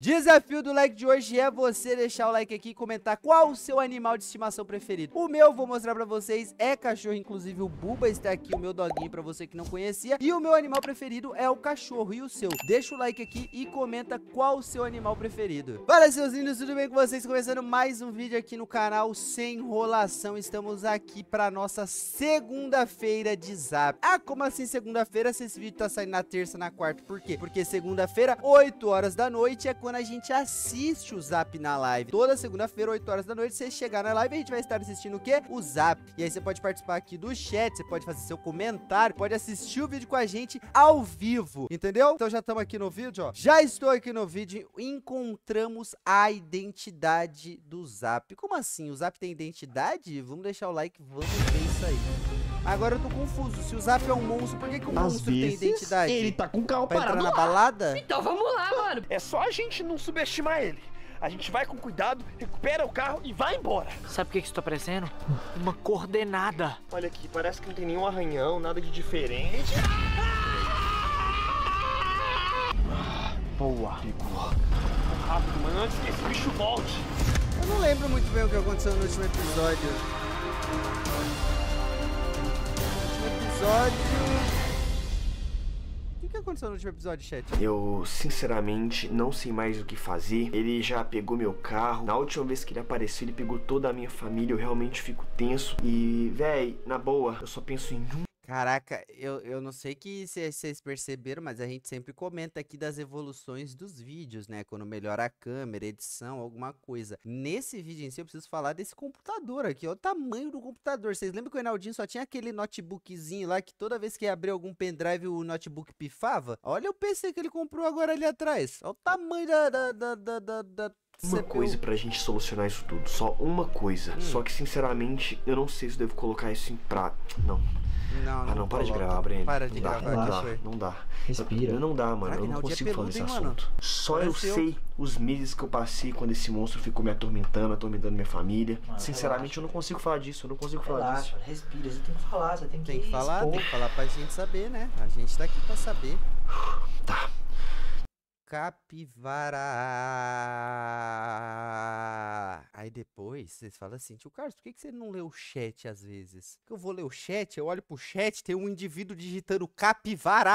Desafio do like de hoje é você deixar o like aqui e comentar qual o seu animal de estimação preferido. O meu, vou mostrar pra vocês, é cachorro, inclusive o Buba está aqui, o meu doguinho pra você que não conhecia. E o meu animal preferido é o cachorro, e o seu? Deixa o like aqui e comenta qual o seu animal preferido. Fala seus lindos, tudo bem com vocês? Começando mais um vídeo aqui no canal Sem Enrolação. Estamos aqui pra nossa segunda-feira de zap. Ah, como assim segunda-feira se esse vídeo tá saindo na terça, na quarta? Por quê? Porque segunda-feira, 8 horas da noite, é quando quando a gente assiste o Zap na live. Toda segunda-feira, 8 horas da noite, você chegar na live, a gente vai estar assistindo o quê? O Zap. E aí você pode participar aqui do chat, você pode fazer seu comentário, pode assistir o vídeo com a gente ao vivo, entendeu? Então já estamos aqui no vídeo, ó. Já estou aqui no vídeo, encontramos a identidade do Zap. Como assim? O Zap tem identidade? Vamos deixar o like, vamos ver isso aí. Agora eu tô confuso. Se o Zap é um monstro, por que, que o monstro vezes, tem identidade? Ele tá com o carro pra parado entrar na balada? Então vamos lá, mano. É só a gente não subestimar ele. A gente vai com cuidado, recupera o carro e vai embora. Sabe o que, que isso tá parecendo? Uma coordenada. Olha aqui, parece que não tem nenhum arranhão, nada de diferente. Boa. Pegou. Rápido, mano, antes que esse bicho volte. Eu não lembro muito bem o que aconteceu no último episódio. episódio. O que, que aconteceu no último episódio, chat? Eu, sinceramente, não sei mais o que fazer. Ele já pegou meu carro. Na última vez que ele apareceu, ele pegou toda a minha família. Eu realmente fico tenso. E, véi, na boa, eu só penso em um Caraca, eu, eu não sei que vocês perceberam, mas a gente sempre comenta aqui das evoluções dos vídeos, né? Quando melhora a câmera, edição, alguma coisa. Nesse vídeo em si, eu preciso falar desse computador aqui. Olha o tamanho do computador. Vocês lembram que o Enaldinho só tinha aquele notebookzinho lá que toda vez que ia abrir algum pendrive o notebook pifava? Olha o PC que ele comprou agora ali atrás. Olha o tamanho da, da, da, da, da uma CPU. coisa pra gente solucionar isso tudo. Só uma coisa. Hum. Só que, sinceramente, eu não sei se devo colocar isso em prática. Não. Não, não. Ah, não, para de gravar, Breno. Para de não gravar, dá, não dá, não dá. Respira. Eu, não dá, mano. Caraca, eu não consigo falar desse assunto. Mano. Só Pareceu. eu sei os meses que eu passei quando esse monstro ficou me atormentando, atormentando minha família. Mano, Sinceramente, relaxa. eu não consigo falar disso. Eu não consigo falar relaxa, disso. Respira, você tem que falar, você tem que Tem que falar, expor. tem que falar pra gente saber, né? A gente tá aqui pra saber. Tá. Capivara. Aí depois vocês falam assim, tio Carlos, por que, que você não lê o chat às vezes? Porque eu vou ler o chat, eu olho pro chat, tem um indivíduo digitando capivara.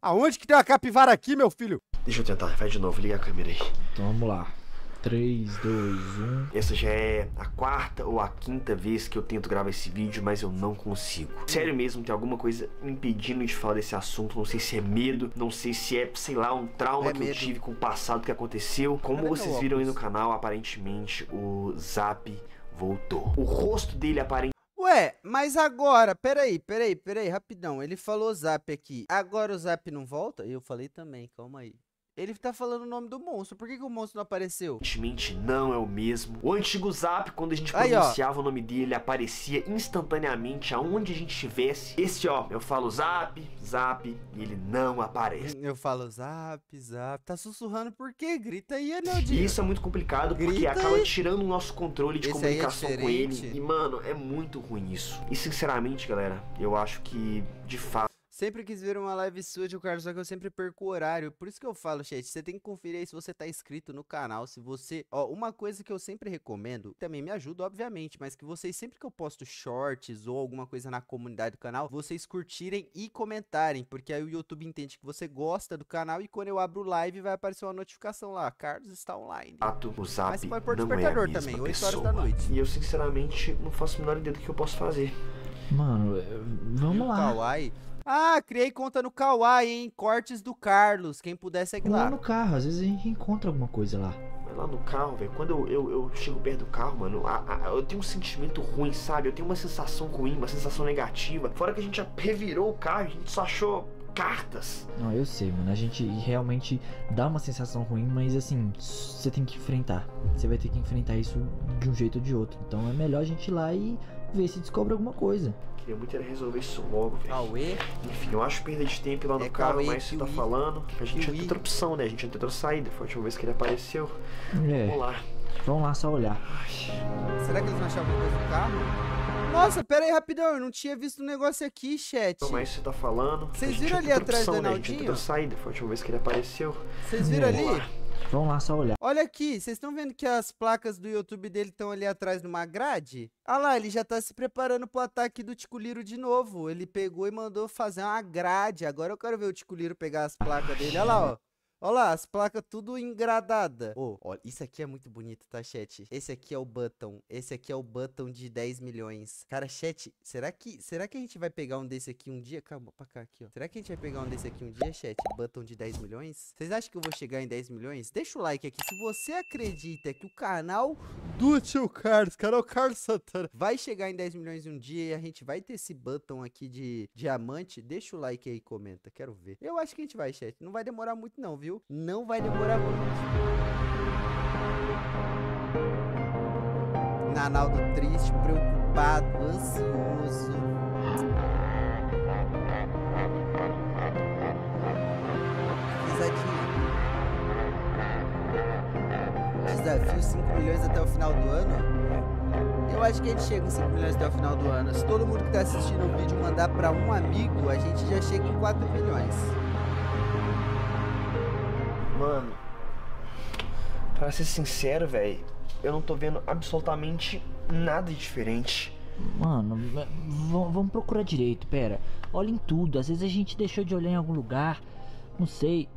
Aonde que tem uma capivara aqui, meu filho? Deixa eu tentar, vai de novo, liga a câmera aí. Então vamos lá. 3, 2, 1. Essa já é a quarta ou a quinta vez que eu tento gravar esse vídeo, mas eu não consigo. Sério mesmo, tem alguma coisa impedindo de falar desse assunto. Não sei se é medo, não sei se é, sei lá, um trauma é que medo. eu tive com o passado que aconteceu. Como vocês viram aí no canal, aparentemente o Zap voltou. O rosto dele aparentemente. Ué, mas agora, peraí, peraí, peraí, rapidão. Ele falou zap aqui. Agora o zap não volta? Eu falei também, calma aí. Ele tá falando o nome do monstro. Por que, que o monstro não apareceu? Aparentemente não é o mesmo. O antigo Zap, quando a gente Aí, pronunciava ó. o nome dele, aparecia instantaneamente aonde a gente estivesse. Esse, ó, eu falo Zap, Zap, e ele não aparece. Eu falo Zap, Zap. Tá sussurrando por quê? Grita aí, Anildinho. E isso é muito complicado, porque Grita acaba aí. tirando o nosso controle de Esse é comunicação é com ele. E, mano, é muito ruim isso. E, sinceramente, galera, eu acho que, de fato, Sempre quis ver uma live sua, o Carlos, só que eu sempre perco o horário. Por isso que eu falo, chat, você tem que conferir aí se você tá inscrito no canal, se você... Ó, uma coisa que eu sempre recomendo, também me ajuda, obviamente, mas que vocês, sempre que eu posto shorts ou alguma coisa na comunidade do canal, vocês curtirem e comentarem, porque aí o YouTube entende que você gosta do canal e quando eu abro live vai aparecer uma notificação lá, Carlos está online. Ato, o Zap mas você pode pôr despertador é também, 8 horas da noite. E eu, sinceramente, não faço a menor ideia do que eu posso fazer. Mano, vamos lá. Kawaii... Ah, criei conta no Kawaii, hein? Cortes do Carlos. Quem puder segue lá. Lá no carro, às vezes a gente encontra alguma coisa lá. Mas lá no carro, velho, quando eu, eu, eu, chego perto do carro, mano, a, a, eu tenho um sentimento ruim, sabe? Eu tenho uma sensação ruim, uma sensação negativa. Fora que a gente já revirou o carro, a gente só achou cartas. Não, eu sei, mano. A gente realmente dá uma sensação ruim, mas assim, você tem que enfrentar. Você vai ter que enfrentar isso de um jeito ou de outro. Então é melhor a gente ir lá e ver se descobre alguma coisa. Queria muito era resolver isso logo, velho. Cauê? Enfim, eu acho perda de tempo lá no é carro, Cauê, mas você tá falando. A gente não tem outra opção, né? A gente não tem outra saída. Foi a última vez que ele apareceu. É. Vamos lá. Vamos lá, só olhar. Será que eles vão achar alguma coisa no carro? Nossa, pera aí rapidão, eu não tinha visto um negócio aqui, chat. Não, mas você tá falando. Vocês viram ali atrás do Ronaldinho? Né? saída, foi a última vez que ele apareceu. Vocês viram ali? Vamos lá só olhar. Olha aqui, vocês estão vendo que as placas do YouTube dele estão ali atrás numa grade? Ah lá, ele já tá se preparando pro ataque do Ticuliro de novo. Ele pegou e mandou fazer uma grade. Agora eu quero ver o Ticuliro pegar as placas dele. Olha lá, ó. Olha lá, as placas tudo engradada. Oh, olha, isso aqui é muito bonito, tá, chat? Esse aqui é o button. Esse aqui é o button de 10 milhões. Cara, chat, será que, será que a gente vai pegar um desse aqui um dia? Calma, pra cá aqui, ó. Será que a gente vai pegar um desse aqui um dia, chat? Button de 10 milhões? Vocês acham que eu vou chegar em 10 milhões? Deixa o like aqui. Se você acredita que o canal do tio Carlos, canal Carlos Santana, vai chegar em 10 milhões um dia e a gente vai ter esse button aqui de diamante, deixa o like aí e comenta. Quero ver. Eu acho que a gente vai, chat. Não vai demorar muito não, viu? Viu? Não vai demorar muito. Nanaldo triste, preocupado, ansioso. Desafio 5 milhões até o final do ano? Eu acho que a gente chega em 5 milhões até o final do ano. Se todo mundo que está assistindo o vídeo mandar para um amigo, a gente já chega em 4 milhões. Mano, para ser sincero, velho, eu não tô vendo absolutamente nada diferente. Mano, vamos procurar direito, pera. Olha em tudo, às vezes a gente deixou de olhar em algum lugar. Não sei.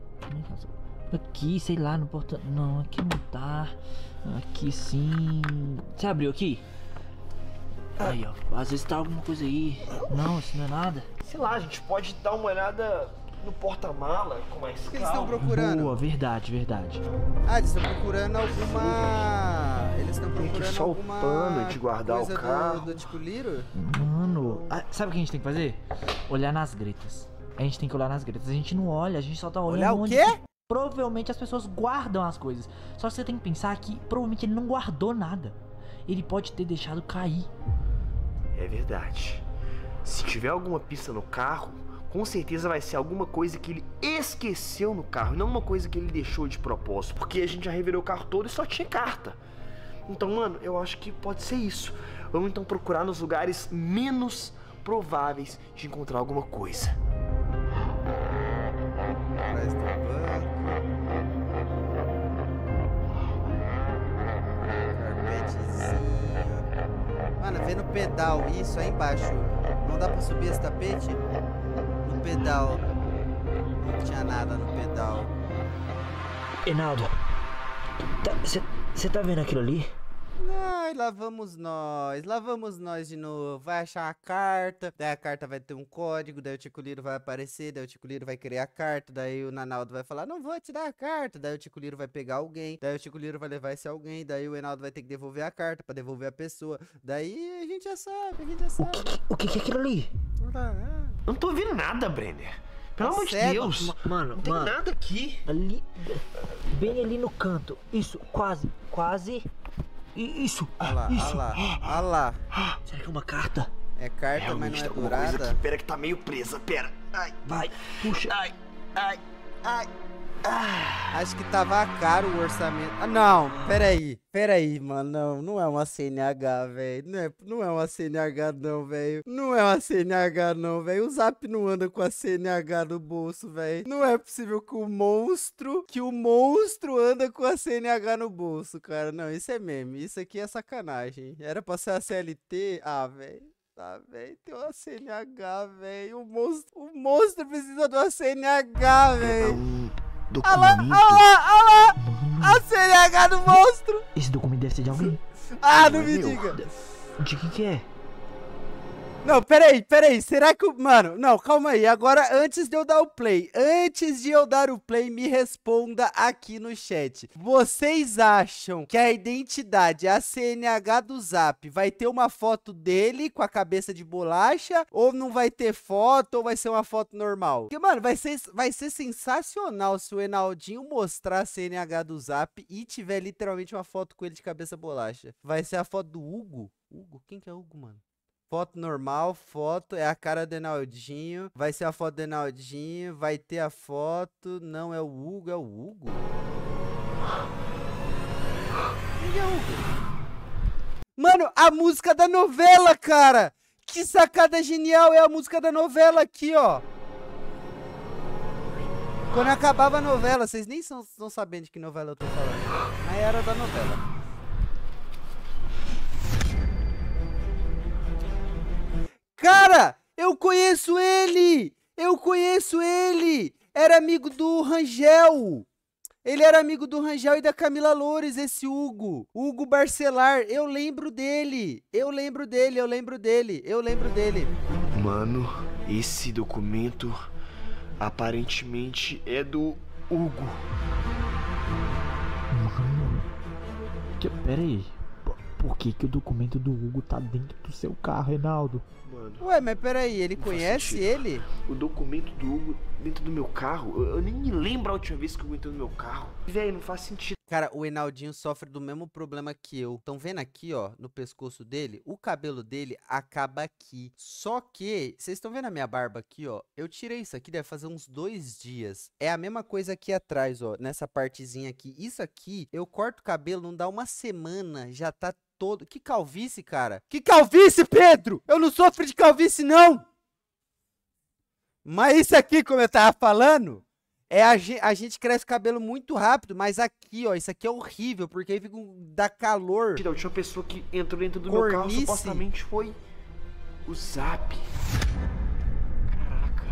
Aqui, sei lá, no portão. Não, aqui não tá. Aqui sim. Você abriu aqui? Aí, ó. Às vezes tá alguma coisa aí. Não, isso não é nada. Sei lá, a gente pode dar uma olhada no porta-mala com mais O que eles estão procurando? Boa, verdade, verdade. Ah, eles estão procurando alguma... Eles estão procurando só alguma... o pano de guardar o carro. Do, do tipo Liro? Mano, ah, sabe o que a gente tem que fazer? Olhar nas gretas. A gente tem que olhar nas gretas. A gente não olha, a gente só tá olhando Olhar o quê? Provavelmente as pessoas guardam as coisas. Só que você tem que pensar que provavelmente ele não guardou nada. Ele pode ter deixado cair. É verdade. Se tiver alguma pista no carro, com certeza vai ser alguma coisa que ele esqueceu no carro, não uma coisa que ele deixou de propósito, porque a gente já revirou o carro todo e só tinha carta. Então, mano, eu acho que pode ser isso. Vamos então procurar nos lugares menos prováveis de encontrar alguma coisa. Mano, vê no pedal isso aí embaixo. Não dá pra subir esse tapete? Pedal. Não tinha nada no pedal. Enaldo, você tá, tá vendo aquilo ali? Ai, lá vamos nós, lá vamos nós de novo. Vai achar a carta, daí a carta vai ter um código, daí o Ticuliro vai aparecer, daí o Ticuliro vai criar a carta, daí o Nanaldo vai falar, não vou te dar a carta, daí o Ticuliro vai pegar alguém, daí o Ticuliro vai levar esse alguém, daí o Enaldo vai ter que devolver a carta pra devolver a pessoa. Daí a gente já sabe, a gente já sabe. O que, o que é aquilo ali? Ah, não tô ouvindo nada, Brenner. Pelo tá amor de Deus. Mano, não tem mano, nada aqui. Ali, bem ali no canto. Isso, quase, quase. Isso, olha lá, isso. Olha lá, olha lá. Será que é uma carta? É carta, Realmente mas não é dourada? Aqui. Pera que tá meio presa, pera. Ai, vai, puxa. Ai, ai, ai. Ah, acho que tava caro o orçamento. Ah, não, peraí. Peraí, mano. Não, não é uma CNH, velho. Não é, não é uma CNH, não, velho. Não é uma CNH, não, velho. O Zap não anda com a CNH no bolso, velho. Não é possível que o monstro. Que o monstro anda com a CNH no bolso, cara. Não, isso é meme. Isso aqui é sacanagem. Era pra ser a CLT? Ah, velho. Tá, velho. Tem uma CNH, velho. O monstro, o monstro precisa de uma CNH, velho documento. Olha lá, olha lá, olha lá. A CNH do monstro. Esse documento deve ser de alguém. Ah, não me diga. De quem que é? Não, peraí, peraí. Será que o. Mano, não, calma aí. Agora, antes de eu dar o play, antes de eu dar o play, me responda aqui no chat. Vocês acham que a identidade, a CNH do Zap, vai ter uma foto dele com a cabeça de bolacha? Ou não vai ter foto? Ou vai ser uma foto normal? Porque, mano, vai ser, vai ser sensacional se o Enaldinho mostrar a CNH do Zap e tiver literalmente uma foto com ele de cabeça bolacha. Vai ser a foto do Hugo? Hugo? Quem que é Hugo, mano? Foto normal, foto, é a cara do Enaldinho. Vai ser a foto do Enaldinho, vai ter a foto. Não é o Hugo, é o Hugo? Quem é o Hugo? Mano, a música da novela, cara! Que sacada genial! É a música da novela aqui, ó. Quando acabava a novela, vocês nem estão sabendo de que novela eu tô falando. Mas era da novela. Eu conheço ele! Eu conheço ele! Era amigo do Rangel. Ele era amigo do Rangel e da Camila Loures, esse Hugo. Hugo Barcelar. Eu lembro dele. Eu lembro dele, eu lembro dele. Eu lembro dele. Mano, esse documento Aparentemente é do Hugo. Mano. Que, pera aí. Por que, que o documento do Hugo tá dentro do seu carro, Reinaldo? Mano. Ué, mas peraí, ele conhece ele? O documento do Hugo dentro do meu carro? Eu, eu, nem me lembro a última vez que eu entrei no meu carro. Velho, não faz sentido. Cara, o Enaldinho sofre do mesmo problema que eu. Estão vendo aqui, ó, no pescoço dele? O cabelo dele acaba aqui. Só que, vocês estão vendo a minha barba aqui, ó? Eu tirei isso aqui, deve fazer uns dois dias. É a mesma coisa aqui atrás, ó, nessa partezinha aqui. Isso aqui, eu corto o cabelo, não dá uma semana, já tá todo. Que calvície, cara. Que calvície, Pedro! Eu não sofro de calvície, não! Mas isso aqui, como eu tava falando, é a, gente, a gente cresce o cabelo muito rápido, mas aqui, ó, isso aqui é horrível, porque aí fica um, dá calor. A última pessoa que entrou dentro do Cornice. meu carro supostamente foi o Zap. Caraca.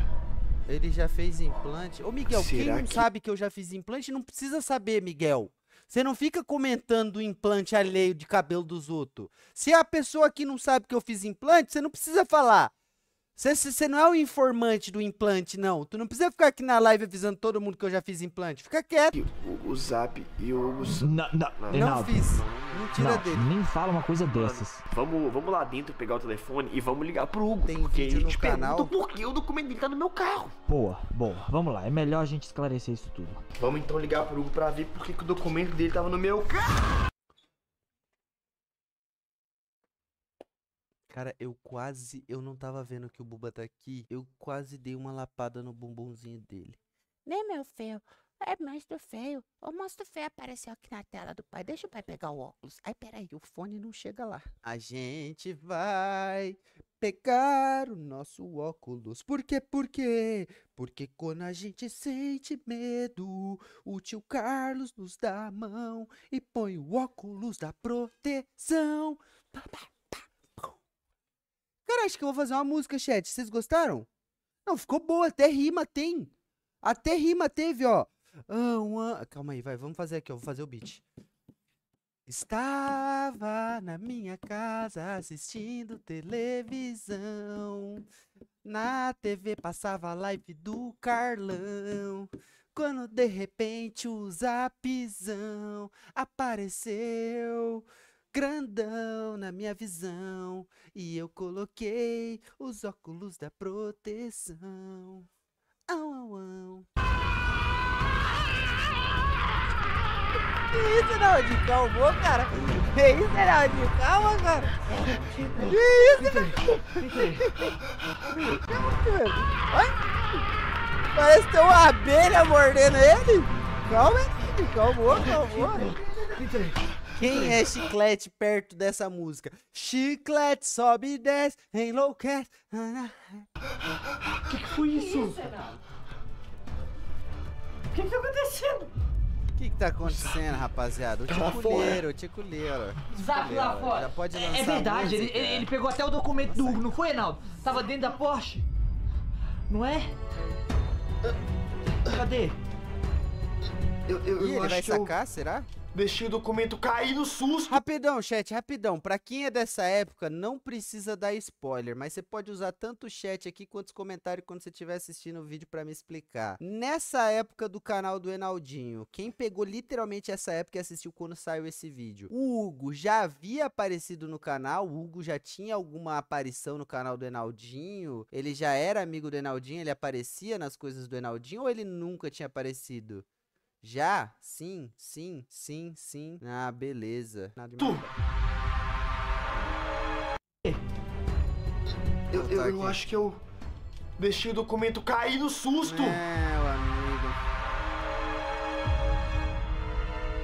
Ele já fez implante. Ô, Miguel, Será quem não que... sabe que eu já fiz implante não precisa saber, Miguel. Você não fica comentando o implante alheio de cabelo dos outros. Se a pessoa aqui não sabe que eu fiz implante, você não precisa falar. Você não é o informante do implante, não. Tu não precisa ficar aqui na live avisando todo mundo que eu já fiz implante. Fica quieto. O, o Zap e o Hugo... Não, não, não, não fiz. Mentira não, dele. Nem fala uma coisa dessas. Vamos, vamos lá dentro pegar o telefone e vamos ligar pro Hugo. Tem porque vídeo a gente no canal. por que o documento dele tá no meu carro. Boa, boa. Vamos lá. É melhor a gente esclarecer isso tudo. Vamos então ligar pro Hugo pra ver por que, que o documento dele tava no meu carro. Cara, eu quase. Eu não tava vendo que o Buba tá aqui. Eu quase dei uma lapada no bumbumzinho dele. Nem meu feio. É monstro feio. O monstro feio apareceu aqui na tela do pai. Deixa o pai pegar o óculos. Ai, peraí, o fone não chega lá. A gente vai pegar o nosso óculos. Por quê? Por quê? Porque quando a gente sente medo, o tio Carlos nos dá a mão e põe o óculos da proteção. Cara, acho que eu vou fazer uma música, chat. Vocês gostaram? Não, ficou boa. Até rima tem. Até rima teve, ó. Ah, Calma aí, vai. Vamos fazer aqui, ó. Vou fazer o beat. Estava na minha casa assistindo televisão. Na TV passava a live do Carlão. Quando de repente o zapzão apareceu grandão na minha visão e eu coloquei os óculos da proteção. Au, au, au. Que isso, Naldinho? Calmou, cara? Que isso, Naldinho? Calma, cara. Que isso, velho? Parece ter uma abelha mordendo ele. Calma, calmou, calmou. Quem é chiclete perto dessa música? Chiclete sobe e desce, enlouquece. O que, que foi isso? O que, que tá acontecendo? O que, que tá acontecendo, rapaziada? O ticuleiro, o ticuleiro. Zap lá fora. Já pode lançar É verdade, ele, ele, pegou até o documento do Hugo, não foi, Reinaldo? Tava dentro da Porsche. Não é? Cadê? Eu, eu, e ele vai sacar, eu... será? Deixei o documento cair no susto. Rapidão, chat, rapidão. Pra quem é dessa época, não precisa dar spoiler, mas você pode usar tanto o chat aqui quanto os comentários quando você estiver assistindo o vídeo pra me explicar. Nessa época do canal do Enaldinho, quem pegou literalmente essa época e assistiu quando saiu esse vídeo? O Hugo já havia aparecido no canal, o Hugo já tinha alguma aparição no canal do Enaldinho, ele já era amigo do Enaldinho, ele aparecia nas coisas do Enaldinho ou ele nunca tinha aparecido? Já? Sim, sim, sim, sim. Ah, beleza. Nada tu! Eu, eu, eu acho que eu deixei o documento cair no susto. É, o amigo.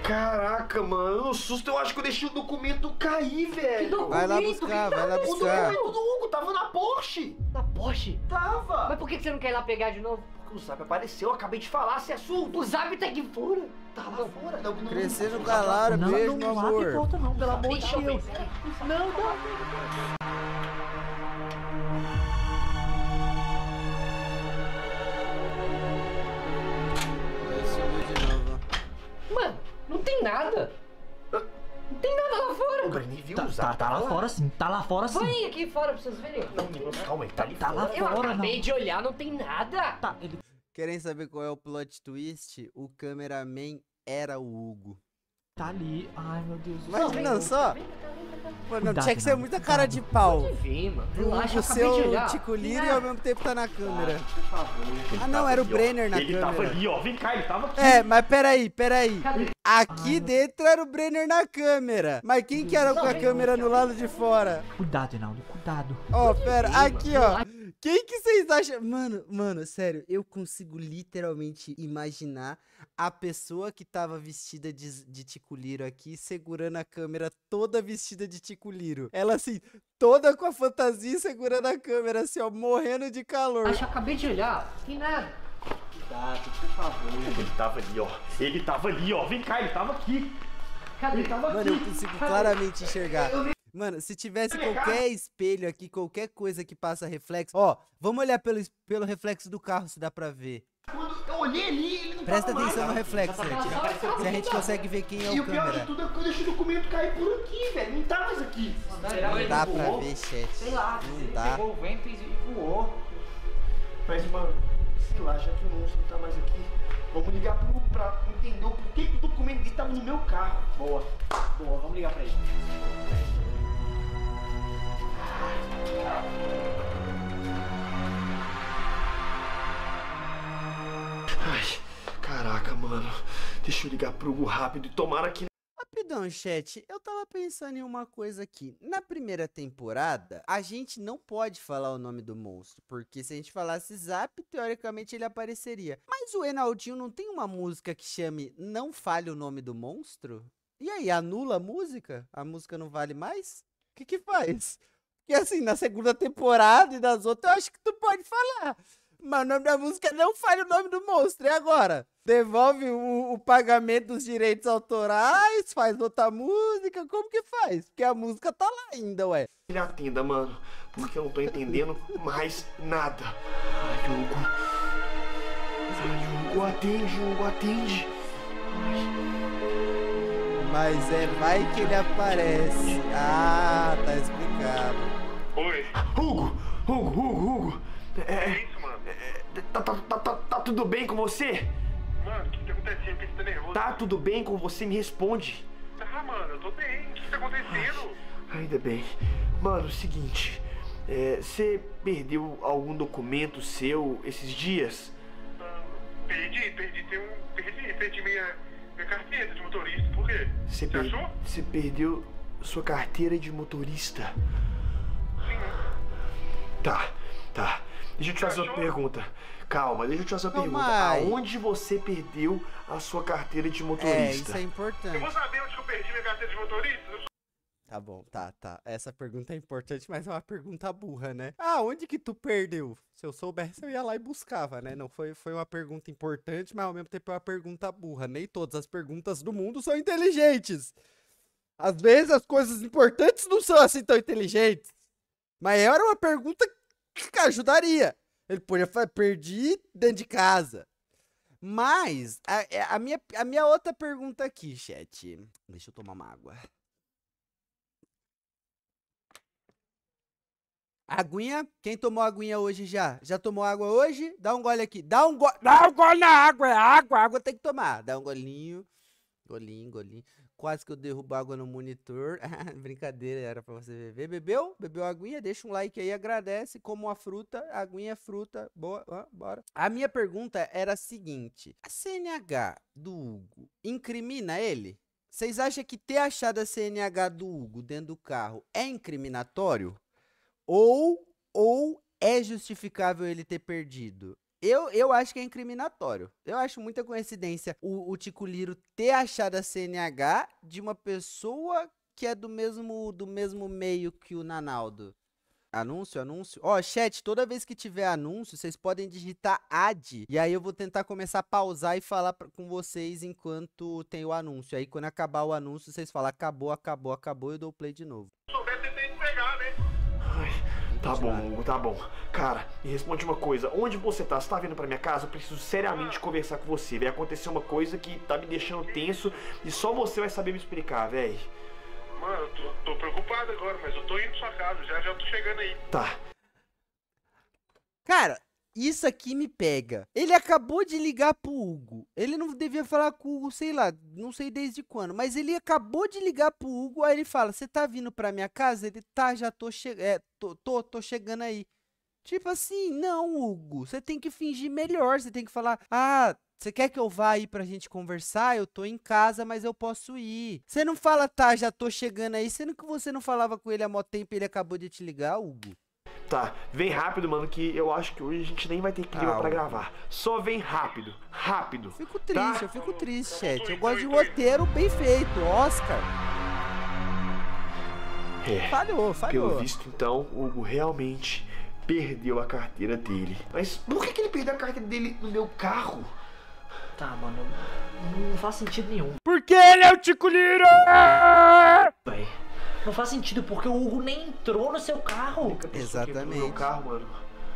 Caraca, mano, no susto eu acho que eu deixei o documento cair, velho. Vai lá buscar, vai lá O buscar. documento do Hugo tava na Porsche. Na Porsche? Tava. Mas por que você não quer ir lá pegar de novo? O Zap apareceu, eu acabei de falar esse assunto. O Zap tá aqui fora. Tá lá fora. Não, não, Crescer no não, galara, não, beijo, não, meu não abre amor. porta não, pelo amor de. Deus. Não, não. Novo. Mano, não tem nada. O fora. Viu Tá, o tá, Zap. tá lá fora sim, tá lá fora sim. Vai aqui fora pra vocês verem. Não, Meninos, calma aí, tá ali Tá lá fora. Eu fora, acabei não. de olhar, não tem nada. Tá, ele... Querem saber qual é o plot twist? O cameraman era o Hugo. tá ali. Ai, meu Deus não só. Vem vem vem. Mano, Cuidado, tinha que ser muita cara de pau. Pode vir, mano. Relaxa, eu Hugo acabei de ser o olhar. Tico Liro e ao mesmo tempo tá na câmera. Ele Ah, não, era o. Brenner na Ele câmera. tava ali, ó. Vem cá, ele tava aqui. É, mas peraí, peraí. Cadê? Aqui dentro era o Brenner na câmera. Mas quem que era com a câmera não, no lado de fora? Cuidado, Reinaldo, cuidado. Ó, pera, vir, aqui, ó. Quem que vocês acham? Mano, mano, sério, eu consigo literalmente imaginar a pessoa que tava vestida de, de Tico Liro aqui, segurando a câmera toda vestida de Tico Liro. Ela assim, toda com a fantasia segurando a câmera, assim, ó, morrendo de calor. Acho que eu acabei de olhar. Tem nada. Cuidado, por favor. Ele tava ali, ó. Ele tava ali, ó. Vem cá, ele tava aqui. Cadê? Ele tava Mano, eu aqui. consigo claramente enxergar. Mano, se tivesse qualquer espelho aqui, qualquer coisa que passa reflexo. Ó, vamos olhar pelo, pelo reflexo do carro se dá pra ver. Quando eu olhei ali, ele não Presta tava mais. atenção no reflexo, gente. Se a gente consegue ver quem é E o o pior de câmera. tudo é que eu deixei o documento cair por aqui, velho. Não tá mais aqui. Não dá pra ver, chat. Sei lá. Não dá. Pegou o vento e voou. Mas, mano, sei lá, já que o monstro não tá mais aqui, vamos ligar pro pra entender o porquê que o documento dele tava no meu carro. Boa. Boa, vamos ligar pra ele. Ai, caraca, mano. Deixa eu ligar pro Hugo rápido e tomara que. Rapidão, chat. Eu tava pensando em uma coisa aqui. Na primeira temporada, a gente não pode falar o nome do monstro. Porque se a gente falasse Zap, teoricamente ele apareceria. Mas o Enaldinho não tem uma música que chame Não Fale o Nome do Monstro? E aí, anula a música? A música não vale mais? O que que faz? Porque assim, na segunda temporada e nas outras, eu acho que tu pode falar. Mas o nome da música é não fale o nome do monstro. E agora? Devolve o, o pagamento dos direitos autorais, faz outra música, como que faz? Porque a música tá lá ainda, ué. ele atenda, mano. Porque eu não tô entendendo mais nada. Ai, Hugo. Ai, Hugo, atende, Hugo, atende. Mas é vai que ele aparece. Ah, tá explicado. Oi, Hugo, Hugo, Hugo, Hugo. É, que isso, mano? é, tá, tá, tá, tá, tá tudo bem com você? Mano, o que, que tá acontecendo? Por que você tá nervoso? Tá tudo bem com você? Me responde. Tá, mano, eu tô bem. O que, que tá acontecendo? Ainda bem. Mano, seguinte. é, Você perdeu algum documento seu esses dias? Ah, perdi, perdi, tem um. Perdi, perdi minha, minha carteira de motorista. Por quê? Você Você per- achou? você perdeu sua carteira de motorista. Tá, tá. Deixa eu te fazer uma pergunta. Calma, deixa eu te fazer uma pergunta. aí. Aonde você perdeu a sua carteira de É, motorista? isso é Eu importante. vou saber onde que eu perdi minha carteira de motorista? Eu Tá bom, tá, tá. Essa pergunta é importante, mas é uma pergunta burra, né? Ah, onde que tu perdeu? Se eu soubesse, eu ia lá e buscava, né? Não foi, foi uma pergunta importante, mas ao mesmo tempo é uma pergunta burra. Nem todas as perguntas do mundo são inteligentes. Às vezes as coisas importantes não são assim tão inteligentes. Mas era uma pergunta que ajudaria. Ele podia falar, perdi dentro de casa. Mas, a, é, a minha, a minha outra pergunta aqui, chat. Deixa eu tomar uma água. Aguinha? Quem tomou aguinha hoje já? Já tomou água hoje? Dá um gole aqui. Dá um gole. Dá um gole na água. É água. Água tem que tomar. Dá um golinho. Golinho, golinho. Quase que eu derrubo água no monitor. Brincadeira, era pra você beber. Bebeu? Bebeu aguinha? Deixa um like aí, agradece. Como a fruta. Aguinha é fruta. Boa, ah, bora. A minha pergunta era a seguinte: a CNH do Hugo incrimina ele? Vocês acham que ter achado a CNH do Hugo dentro do carro é incriminatório? Ou, ou é justificável ele ter perdido? Eu, eu acho que é incriminatório. Eu acho muita coincidência o, o Tico Liro ter achado a CNH de uma pessoa que é do mesmo, do mesmo meio que o Nanaldo. Anúncio, anúncio. Ó, chat, toda vez que tiver anúncio, vocês podem digitar AD. E aí eu vou tentar começar a pausar e falar pra, com vocês enquanto tem o anúncio. Aí quando acabar o anúncio, vocês falam acabou, acabou, acabou, eu dou play de novo. Tá bom, Hugo, tá bom. Cara, me responde uma coisa. Onde você tá? Você tá vindo pra minha casa? Eu preciso seriamente conversar com você. Vai acontecer uma coisa que tá me deixando tenso e só você vai saber me explicar, véi. Mano, eu tô, tô preocupado agora, mas eu tô indo pra sua casa. Já já tô chegando aí. Tá. Cara, isso aqui me pega. Ele acabou de ligar pro Hugo. Ele não devia falar com o Hugo, sei lá, não sei desde quando, mas ele acabou de ligar pro Hugo, aí ele fala: "Você tá vindo pra minha casa?" Ele tá, já tô chegando, é, tô, tô, tô chegando aí. Tipo assim, não, Hugo, você tem que fingir melhor, você tem que falar: "Ah, você quer que eu vá aí pra gente conversar? Eu tô em casa, mas eu posso ir. Você não fala, tá, já tô chegando aí, sendo que você não falava com ele há mó tempo e ele acabou de te ligar, Hugo. Tá, vem rápido, mano, que eu acho que hoje a gente nem vai ter clima Ah, pra gravar. Só vem rápido, rápido. Fico triste, Tá. eu fico triste, chat. Eu gosto de roteiro bem feito, Oscar. É. Falhou, falhou. Pelo visto, então, o Hugo realmente perdeu a carteira dele. Mas por que, que ele perdeu a carteira dele no meu carro? Tá, mano. Não faz sentido nenhum, Porque ele é o Tico Liro! velho. Não faz sentido porque o Hugo nem entrou no seu carro. Exatamente. Meu carro, mano.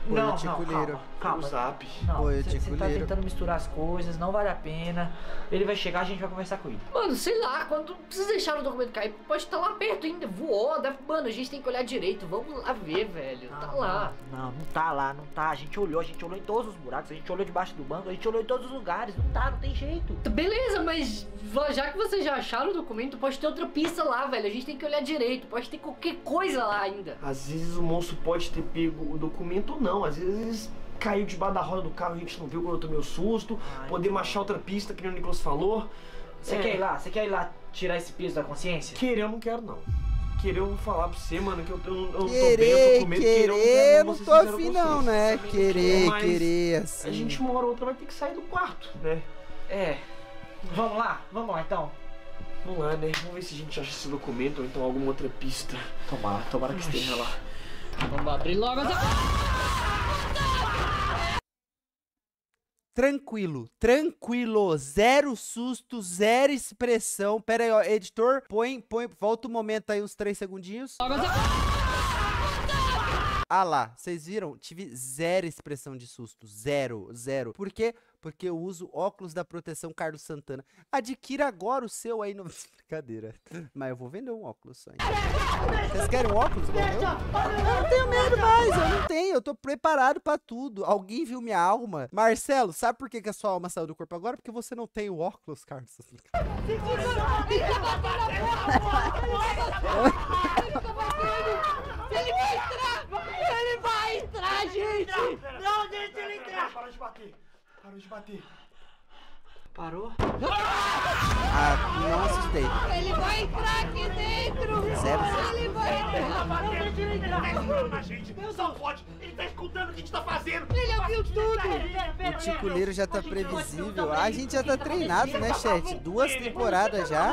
Não, o não, calma, calma. No zap. Não, o você tá tentando misturar as coisas, não vale a pena. Ele vai chegar, a gente vai conversar com ele. Mano, sei lá, quando vocês deixaram o documento cair, pode estar lá perto ainda, voou, deve... mano, a gente tem que olhar direito, vamos lá ver, velho, tá Não, lá. Não, não, não tá lá, não tá. A gente olhou, a gente olhou em todos os buracos, a gente olhou debaixo do banco, a gente olhou em todos os lugares. Não tá, não tem jeito. Beleza, mas já que vocês já acharam o documento, pode ter outra pista lá, velho, a gente tem que olhar direito, pode ter qualquer coisa lá ainda. Às vezes o monstro pode ter pego o documento ou não. Às vezes caiu debaixo da roda do carro e a gente não viu quando eu tomei o susto. Ai, Podemos achar outra pista, que nem o Nicolas falou. Você É. quer ir lá? Você quer ir lá tirar esse peso da consciência? Querer eu não quero, não. Querer eu vou falar pra você, mano, que eu, eu, eu não tô bem, eu Querer, tô com medo. querer, eu não quero, não ser tô afim não, né? Querer, mas querer, assim. A gente uma hora ou outra vai ter que sair do quarto, né? É. Vamos lá? Vamos lá então. Vamos lá, né? Vamos ver se a gente acha esse documento ou então alguma outra pista. Tomara, tomara que esteja lá. Vamos abrir logo essa... Tranquilo, tranquilo, zero susto, zero expressão. Pera aí, ó, editor, põe, põe, volta o momento aí uns três segundinhos. Essa... Ah lá, vocês viram? Tive zero expressão de susto, zero, zero. Por quê? Porque eu uso óculos da proteção Carlos Santana. Adquira agora o seu aí no... Brincadeira. Mas eu vou vender um óculos só. Vocês querem um óculos igual meu? Eu não tenho medo mais, eu não tenho. Eu tô preparado pra tudo. Alguém viu minha alma? Marcelo, sabe por que, que a sua alma saiu do corpo agora? Porque você não tem o óculos, Carlos. Ele vai entrar! Ele entrar, gente! Não, deixa ele entrar! Para de bater! Para de bater! Parou? Ah, não assustei. Ele vai entrar aqui dentro! Zero, zero. Ele vai entrar! Parou, deixa ele entrar! A gente não pode. Ele tá escutando o que a gente tá fazendo. Ele ouviu tudo! O Tico Liro já tá previsível. A gente já tá treinado, né, chat? Duas temporadas já.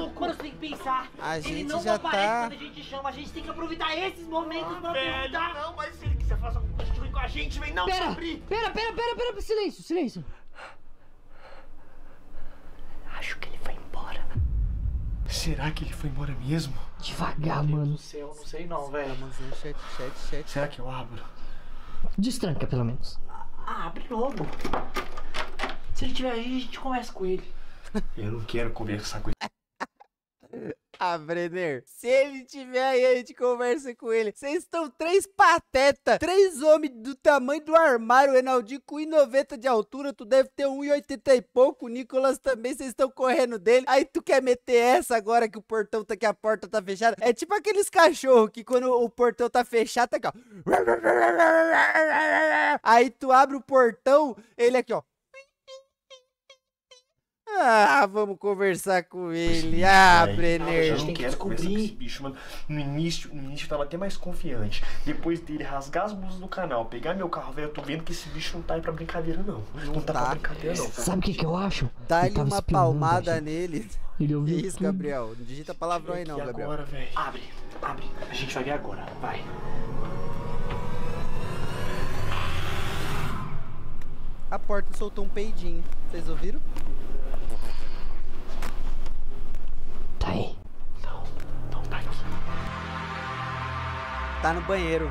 A Ele gente não já tá- quando a gente chama, a gente tem que aproveitar esses momentos pra Velho, perguntar. não, mas se ele quiser fazer alguma coisa ruim com a gente, vem não Pera, abrir. pera, pera, pera, pera, silêncio, silêncio. Acho que ele foi embora. Será que ele foi embora mesmo? Devagar, Meu Deus mano. do céu, não sei não, velho. Será que eu abro? Destranca, pelo menos. Ah, abre logo. Se ele tiver aí, a gente conversa com ele. Eu não quero conversar com ele. Ah, Brenner, se ele tiver aí, a gente conversa com ele. Vocês estão três pateta, três homens do tamanho do armário, o Enaldinho com 1,90 de altura, tu deve ter 1,80 e pouco, o Nicolas também, vocês estão correndo dele. Aí tu quer meter essa agora que o portão tá que a porta tá fechada? É tipo aqueles cachorros que quando o portão tá fechado, tá aqui, ó. Aí tu abre o portão, ele aqui, ó. Ah, vamos conversar com ele. Ah, Véi, Brenner. Eu não tem que conversar com descobrir. esse bicho, mano. No início, no início eu tava até mais confiante. Depois dele rasgar as blusas do canal, pegar meu carro, velho, eu tô vendo que esse bicho não tá aí pra brincadeira, não. Não, tá, tá. pra brincadeira, não. Sabe o que que eu acho? Ele Dá-lhe uma a palmada gente. nele. Ele ouviu isso, tudo. Gabriel? Não digita palavrão aí não, Gabriel. agora, velho. Abre, abre. A gente vai ver agora. Vai. A porta soltou um peidinho. Vocês ouviram? Tá no banheiro.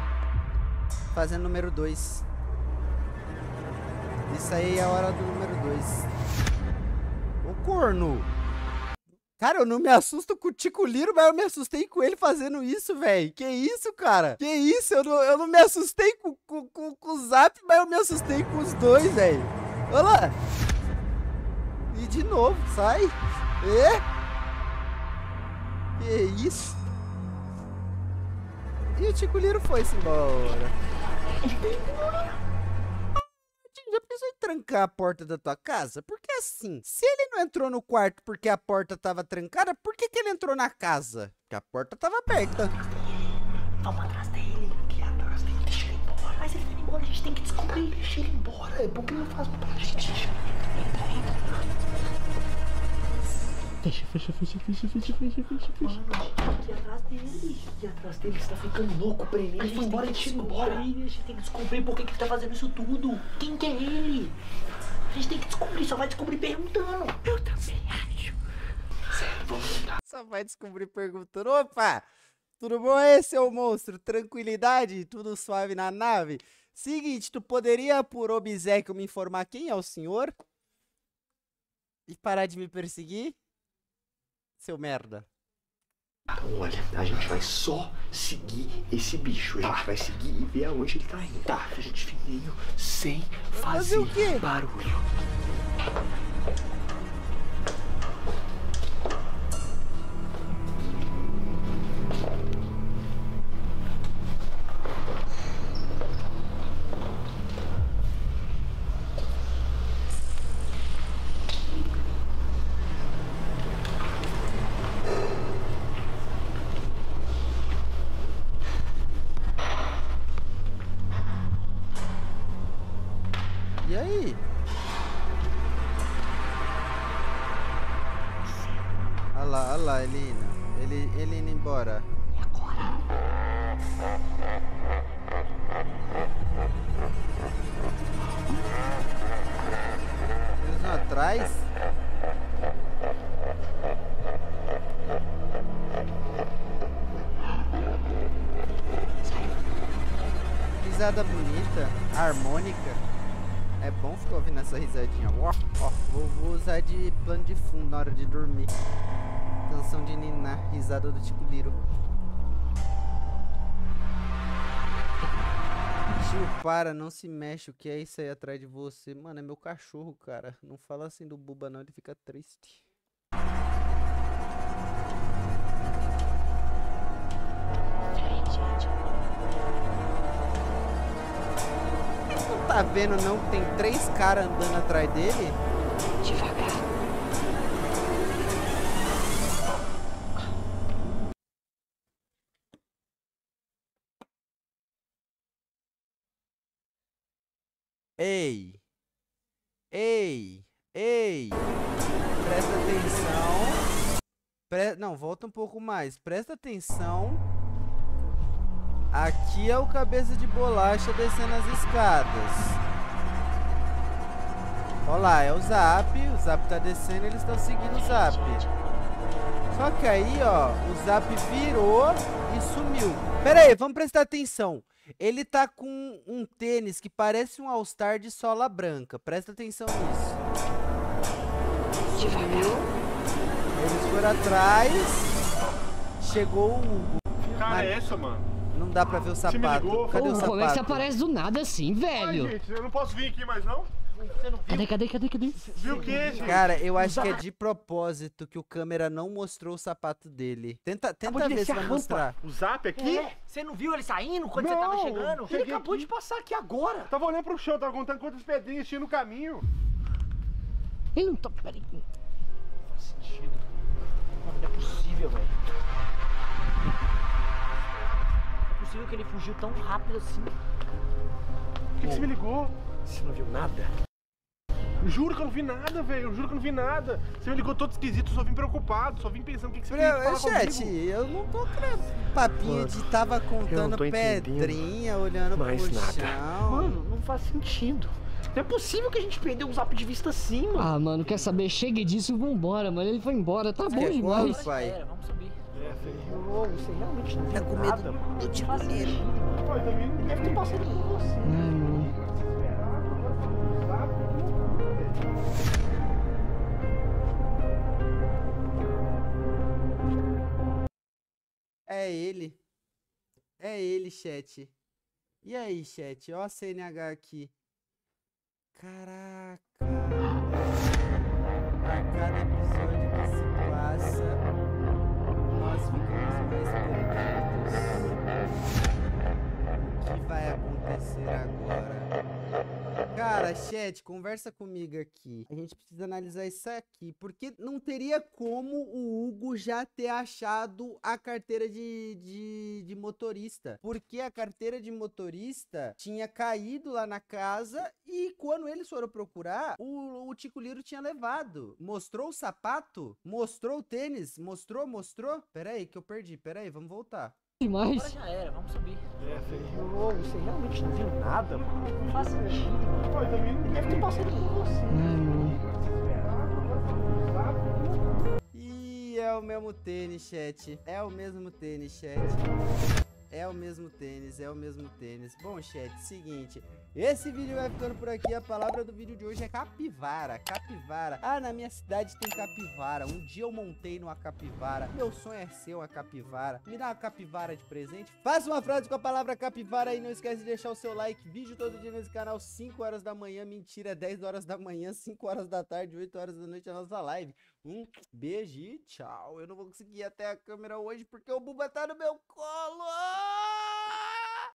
Fazendo número 2. Isso aí é a hora do número 2. Ô corno! Cara, eu não me assusto com o Tico Liro, mas eu me assustei com ele fazendo isso, velho. Que isso, cara? Que isso? Eu não, eu não me assustei com, com, com, com o Zap, mas eu me assustei com os dois, velho. Olha lá. E de novo, sai. É? Que isso? E o Tico Liro foi-se embora. Já pensou em trancar a porta da tua casa? Porque assim, se ele não entrou no quarto porque a porta tava trancada, por que, que ele entrou na casa? Porque a porta tava aberta. Vamos atrás dele. Que atrás dele. Deixa ele embora. Mas ele vai embora. A gente tem que descobrir. Deixa ele embora. É bom que ele não faz pra gente. Fecha, fecha, fecha, fecha, fecha, fecha, fecha, fecha. Aqui atrás dele. Aqui atrás dele. Você tá ficando louco, Brené. Ele foi embora. Ele embora. A gente tem que descobrir por que que ele tá fazendo isso tudo. Quem que é ele? A gente tem que descobrir. Só vai descobrir perguntando. Eu também acho. Sério, vamos. Só vai descobrir perguntando: opa, tudo bom aí, seu monstro? Tranquilidade? Tudo suave na nave? Seguinte, tu poderia, por obséquio, me informar quem é o senhor? E parar de me perseguir? Seu merda. Olha, a gente vai só seguir esse bicho. A gente vai seguir e ver aonde ele tá indo. Tá, a gente fininho, sem Fazer fazer barulho. Risada bonita, harmônica. É bom ficar ouvindo essa risadinha. Ó, vou, vou usar de plano de fundo na hora de dormir. Canção de Niná, risada do Tico Liro. Tio, para, não se mexe. O que é isso aí atrás de você? Mano, é meu cachorro, cara. Não fala assim do Buba, não, ele fica triste. Não tá vendo, não? que Tem três caras andando atrás dele? Devagar. Ei! Ei! Ei! Presta atenção. Pre... Não, volta um pouco mais. Presta atenção. Aqui é o cabeça de bolacha descendo as escadas. Olha lá, é o Zap. O Zap tá descendo eles estão seguindo o Zap. Só que aí, ó, o Zap virou e sumiu. Pera aí, vamos prestar atenção. Ele tá com um tênis que parece um All-Star de sola branca. Presta atenção nisso. Sumiu. Eles foram atrás. Chegou o Hugo. Cara, Mas- é essa, mano? Não dá pra ver o sapato. Cadê o, o sapato? Como é você aparece do nada assim, velho? Ai, gente, eu não posso vir aqui mais não? Cadê, cadê, cadê, cadê? Viu o que, gente? Cara, eu acho que é de propósito que o câmera não mostrou o sapato dele. Tenta, tenta ver se vai mostrar. O zap aqui? É. Você não viu ele saindo quando não, você tava chegando? Ele acabou aqui. de passar aqui agora. Tava olhando pro chão, tava contando quantas pedrinhas tinha no caminho. Ele não tá... Peraí. Não faz sentido. Não é possível, velho que ele fugiu tão rápido assim. Por que, que você me ligou? Você não viu nada? Juro que eu não vi nada, velho. Eu juro que eu não vi nada. Você me ligou todo esquisito, só vim preocupado, só vim pensando o que, que você queria Pre- falar Chat, comigo. eu não tô crendo. Papinho de tava contando pedrinha, olhando mais pro nada. chão. Mano, não faz sentido. Não é possível que a gente perdeu um zap de vista assim, mano. Ah, mano, quer saber? Chega disso, vambora, mano. Ele foi embora, tá bom quer demais. Já pai. era, vamos subir. Ô, você realmente não viu Tá com medo nada, mano. Do não Deve ter passado por você. Mano. É ele. É ele, chat. E aí, chat? Ó a CNH aqui. Caraca. A cada episódio agora? Cara, chat, conversa comigo aqui. A gente precisa analisar isso aqui, porque não teria como o Hugo já ter achado a carteira de, de, de motorista. Porque a carteira de motorista tinha caído lá na casa e quando eles foram procurar, o, o Tico Liro tinha levado. Mostrou o sapato? Mostrou o tênis? Mostrou, mostrou? Pera aí que eu perdi, pera aí, vamos voltar. Agora Demais. já era, vamos subir. Ô, você realmente não viu nada, mano. Não faz sentido, mano. Deve ter passado por você. Ai, mano. E é o mesmo tênis, chat. É o mesmo tênis, chat. É o mesmo tênis, é o mesmo tênis. Bom, chat, seguinte. Esse vídeo vai ficando por aqui. A palavra do vídeo de hoje é capivara. Capivara. Ah, na minha cidade tem capivara. Um dia eu montei numa capivara. Meu sonho é ser uma capivara. Me dá uma capivara de presente. Faça uma frase com a palavra capivara e não esquece de deixar o seu like. Vídeo todo dia nesse canal, 5 horas da manhã. Mentira, 10 horas da manhã, 5 horas da tarde, 8 horas da noite a nossa live. Um beijo e tchau. Eu não vou conseguir ir até a câmera hoje porque o Buba tá no meu colo.